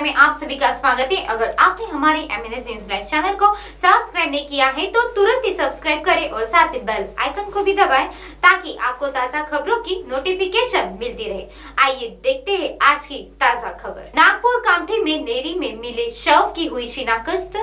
में आप सभी का स्वागत है। अगर आपने हमारे चैनल को सब्सक्राइब नहीं किया है तो तुरंत ही सब्सक्राइब करें और साथ ही बेल आइकन को भी दबाएँ, ताकि आपको ताज़ा खबरों की नोटिफिकेशन मिलती रहे। आइए देखते हैं आज की ताज़ा खबर। नागपुर कामठी में नेरी में मिले शव की हुई शिनाख्त।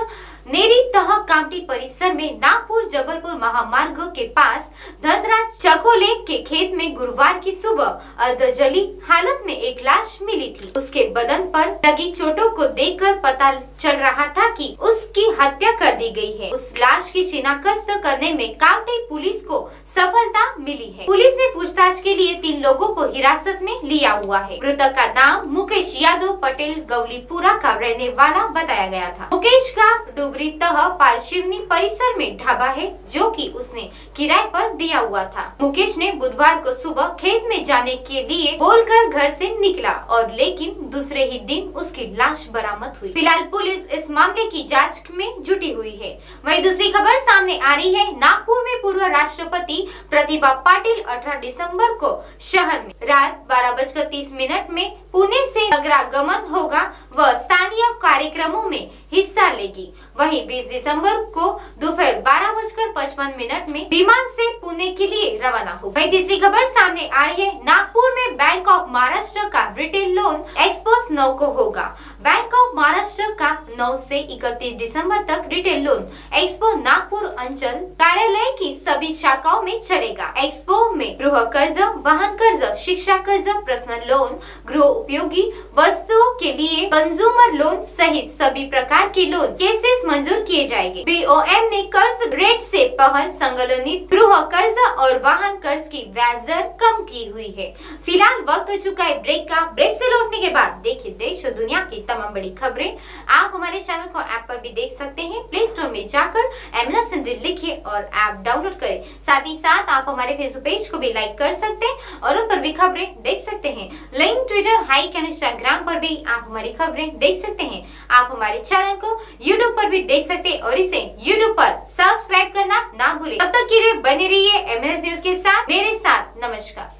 नेरी तह कामटी परिसर में नागपुर जबलपुर महामार्ग के पास धनराज चकोले के खेत में गुरुवार की सुबह अर्धजली हालत में एक लाश मिली थी। उसके बदन पर लगी चोटों को देखकर पता चल रहा था कि उसकी हत्या कर दी गई है। उस लाश की शिनाख्त करने में कामठी पुलिस को सफलता मिली है। पुलिस ने पूछताछ के लिए तीन लोगों को हिरासत में लिया हुआ है। मृतक का नाम मुकेश यादव पटेल गौलीपुरा का रहने वाला बताया गया था। मुकेश का डुबरी तह पारशिवनी परिसर में ढाबा है, जो कि उसने किराए पर दिया हुआ था। मुकेश ने बुधवार को सुबह खेत में जाने के लिए बोलकर घर से निकला और लेकिन दूसरे ही दिन उसकी लाश बरामद हुई। फ़िलहाल पुलिस इस मामले की जाँच में जुटी हुई है। वहीं दूसरी खबर सामने आ रही है। नागपुर में पूर्व राष्ट्रपति प्रतिभा पाटिल 18 दिसंबर को शहर में। रात बारह बजकर तीस मिनट में पुणे से नगरागमन होगा। व स्थानीय कार्यक्रमों में हिस्सा लेगी। वहीं 20 दिसंबर को दोपहर बारह बजकर पचपन मिनट में विमान से पुणे के लिए रवाना हो वहीं तीसरी खबर सामने आ रही है। नागपुर में बैंक ऑफ़ महाराष्ट्र का रिटेल लोन एक्सपोस नौ को होगा। बैंक ऑफ़ महाराष्ट्र का 9 से 31 दिसंबर तक रिटेल लोन एक्सपो नागपुर अंचल कार्यालय की सभी शाखाओं में चलेगा। एक्सपो में गृह कर्ज, वाहन कर्ज, शिक्षा कर्ज पर्सनल लोन गृह उपयोगी वस्तुओं के लिए कंज्यूमर लोन सहित सभी प्रकार के लोन केसेस मंजूर किए जाएँगे। बीओएम ने कर्ज रेट से पहल संगलनित गृह कर्ज और वाहन कर्ज की ब्याज दर कम की हुई है। फ़िलहाल वक्त हो चुका है ब्रेक का। ब्रेक से लौटने के बाद देखिए देश और दुनिया की तमाम बड़ी खबरें। आप हमारे चैनल को ऐप पर भी देख सकते हैं। प्ले स्टोर में जाकर एमना सिंधी लिखे और ऐप डाउनलोड करें। साथ ही साथ आप हमारे फेसबुक पेज को भी लाइक कर सकते हैं और उन पर भी खबरें देख सकते हैं। Link Twitter Hike and Instagram पर भी आप हमारी खबरें देख सकते हैं। आप हमारे चैनल को यूट्यूब पर भी देख सकते हैं और इसे यूट्यूब पर सब्सक्राइब करना ना भूलें। तब तक के लिए बने रहिए एम न्यूज़ के साथ। मेरे साथ नमस्कार।